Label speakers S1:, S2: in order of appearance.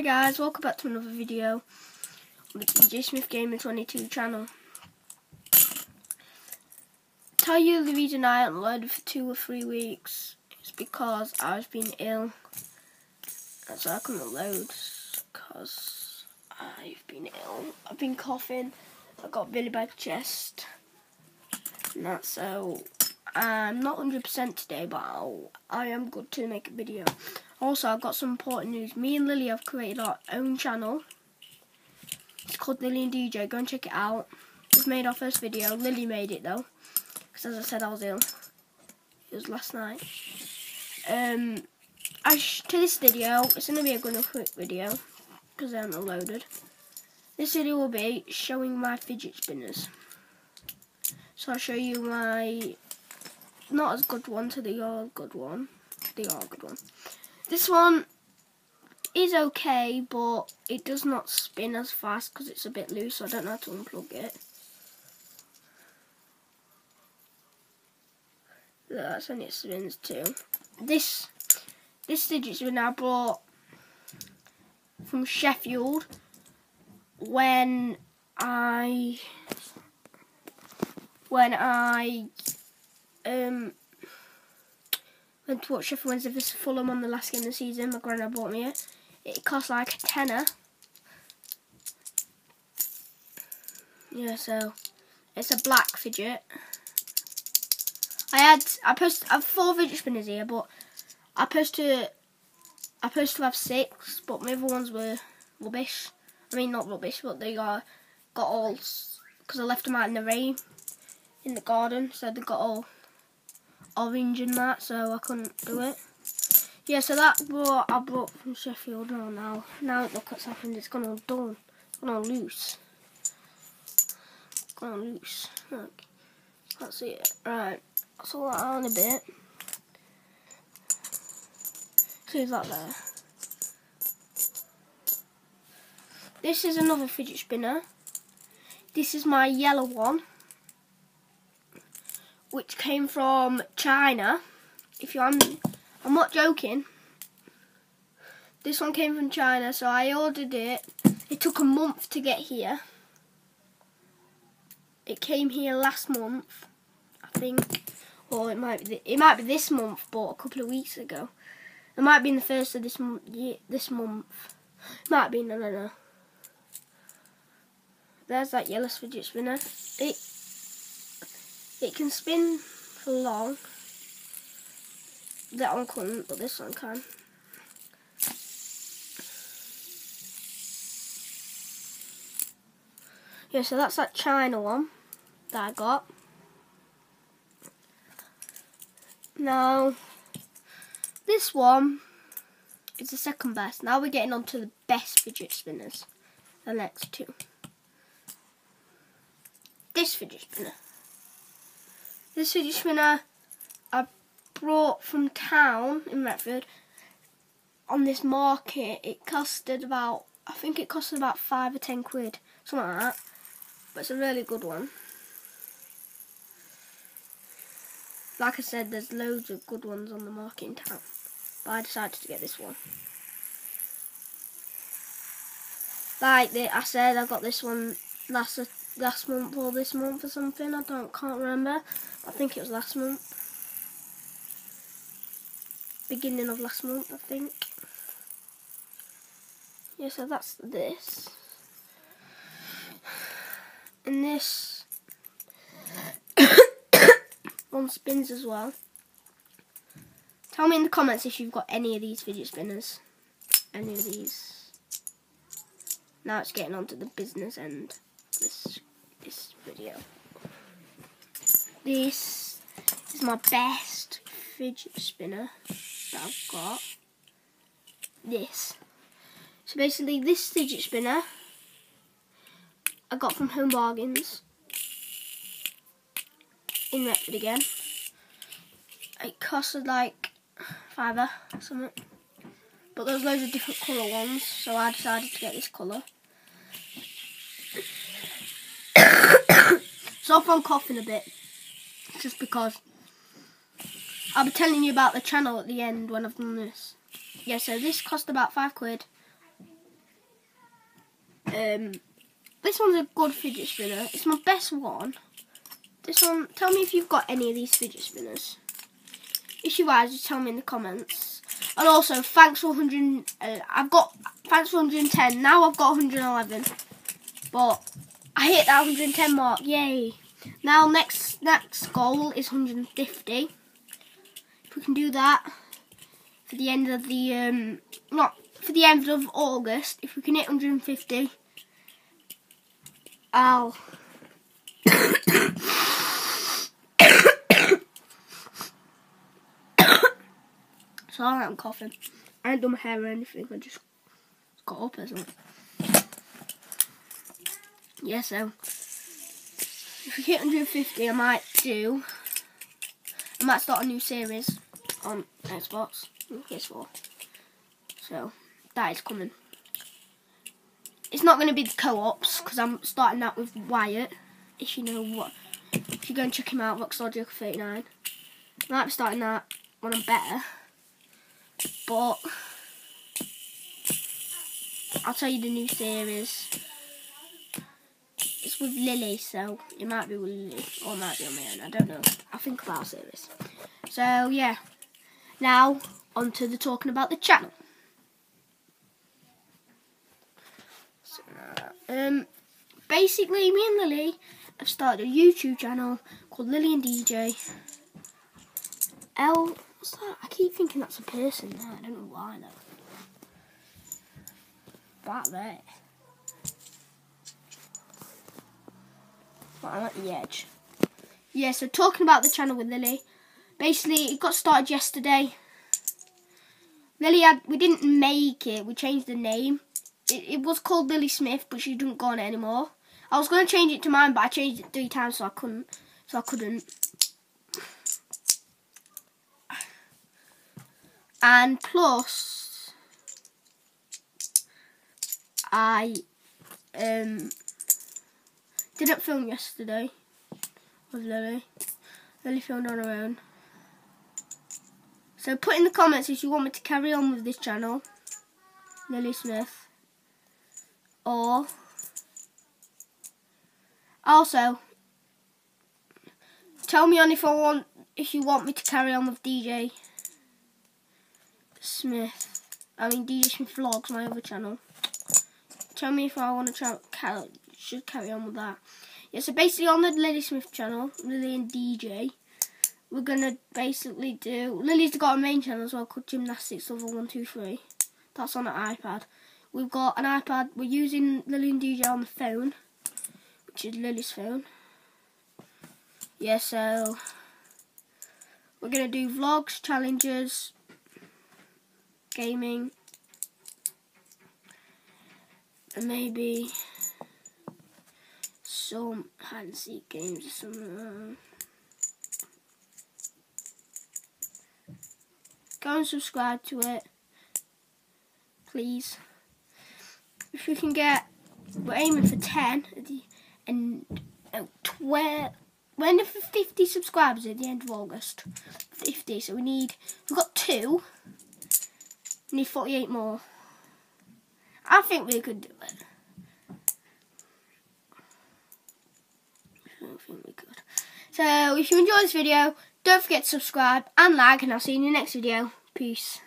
S1: Hi guys, welcome back to another video on the DJ Smith Gamer 22 channel. Tell you the reason I haven't loaded for two or three weeks is because I've been ill. So I couldn't load because I've been ill. I've been coughing, I've got really bad chest. And that's so I'm not 100% today, but I'll, I am good to make a video. Also, I've got some important news. Me and Lily have created our own channel. It's called Lily and DJ. Go and check it out. We've made our first video. Lily made it though, because as I said, I was ill. It was last night. Um, to this video, it's gonna be a and quick video because I haven't loaded. This video will be showing my fidget spinners. So I'll show you my not as good one to the are good one. The are good one. This one is okay, but it does not spin as fast because it's a bit loose, so I don't know how to unplug it. That's when it spins too. This this fidget spinner I bought from Sheffield when I when I um went to watch Sheffield Wednesday vs Fulham on the last game of the season. My granddad bought me it. It cost like a tenner. Yeah, so it's a black fidget. I had I post I have four fidget spinners here, but I supposed to I supposed to have six, but my other ones were rubbish. I mean not rubbish, but they got got all because I left them out in the rain in the garden, so they got all orange and that, so I couldn't do it. Yeah, so that what I brought from Sheffield. Oh, now, now look what's happened. It's gone all done. It's gone all loose. It's gone all loose. Look, see it. Right, I'll sort that in a bit. See that there. This is another fidget spinner. This is my yellow one which came from China. If you, I'm, I'm not joking. This one came from China, so I ordered it. It took a month to get here. It came here last month, I think, or it might be it might be this month, but a couple of weeks ago. It might be in the first of this month. This month, it might be. No, no, no. There's that yellow fidget spinner. It it can spin for long. That one couldn't, but this one can. Yeah, so that's that China one that I got. Now, this one is the second best. Now we're getting on to the best fidget spinners. The next two. This fidget spinner. This fidget spinner I brought from town in Retford on this market. It costed about, I think it costed about five or ten quid, something like that. But it's a really good one. Like I said, there's loads of good ones on the market in town. But I decided to get this one. Like I said, I got this one last last month or this month or something. I don't can't remember. I think it was last month. Beginning of last month, I think. Yeah, so that's this. And this one spins as well. Tell me in the comments if you've got any of these fidget spinners. Any of these. Now it's getting on to the business end this this video. This is my best fidget spinner that I've got. This. So basically this fidget spinner I got from Home Bargains in Retford again. It costed like fiver or something. But there's loads of different colour ones, so I decided to get this colour. So if I'm coughing a bit, just because I'll be telling you about the channel at the end when I've done this. Yeah, so this cost about five quid. Um, this one's a good fidget spinner. It's my best one. This one, tell me if you've got any of these fidget spinners. If you are, just tell me in the comments. And also, thanks for 100. Uh, I've got thanks for 110. Now I've got 111. But I hit that 110 mark. Yay! Now next next goal is 150. If we can do that for the end of the um, not for the end of August, if we can hit 150, I'll. Sorry, I'm coughing. I ain't done my hair or anything. I just got up or something. Yeah, so if we hit 150, I might do. I might start a new series on Xbox, PS4. So that is coming. It's not going to be the co-ops because I'm starting that with Wyatt. If you know what, if you go and check him out, Rockstar Joker 39. I might be starting that when I'm better. But I'll tell you the new series. It's with Lily, so it might be with Lily or might be on my own. I don't know. I'll think about series. So yeah. Now on to the talking about the channel. So, um, basically, me and Lily have started a YouTube channel called Lily and DJ. L What's that? I keep thinking that's a person there. I don't know why though. That there. I'm at the edge. Yeah, so talking about the channel with Lily. Basically, it got started yesterday. Lily had, we didn't make it, we changed the name. It, it was called Lily Smith, but she didn't go on it anymore. I was going to change it to mine, but I changed it three times, so I couldn't. So I couldn't. and plus I um didn't film yesterday with Lily. Lily filmed on her own. So put in the comments if you want me to carry on with this channel, Lily Smith, or also tell me on if I want if you want me to carry on with DJ Smith. I mean DJ Smith Vlogs, my other channel. Tell me if I want to carry, carry on with that. Yeah, so basically on the Lily Smith channel, Lily and DJ, we're gonna basically do. Lily's got a main channel as well called Gymnastics Level One Two Three. That's on an iPad. We've got an iPad. We're using Lily and DJ on the phone, which is Lily's phone. Yeah, so we're gonna do vlogs, challenges, gaming, and maybe some hide and seek games or something. Go and subscribe to it, please. If we can get, we're aiming for 10 at and uh, 12 when the 50 subscribers at the end of August. 50, so we need, we've got two. We need 48 more. I think we could do it. Could. So, if you enjoyed this video, don't forget to subscribe and like, and I'll see you in the next video. Peace.